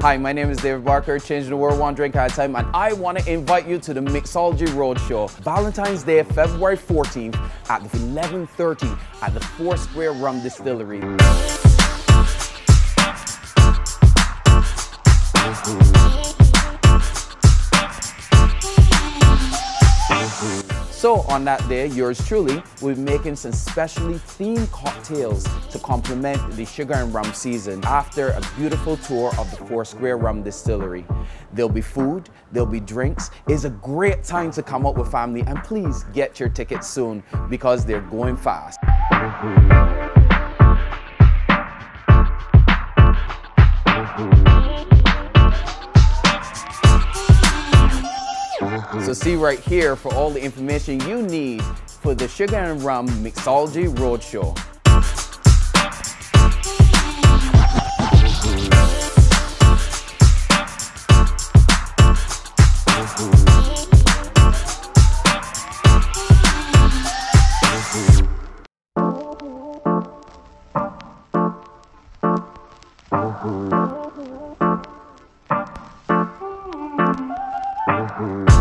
Hi, my name is David Barker, Changing the World One Drink at a Time, and I want to invite you to the Mixology Roadshow, Valentine's Day, February 14th at 11.30 at the Four Square Rum Distillery. So on that day, yours truly will be making some specially themed cocktails to complement the sugar and rum season after a beautiful tour of the Four Square Rum Distillery. There'll be food, there'll be drinks. It's a great time to come up with family and please get your tickets soon because they're going fast. So see right here for all the information you need for the Sugar and Rum Mixology Roadshow. Mm-hmm. mm-hmm.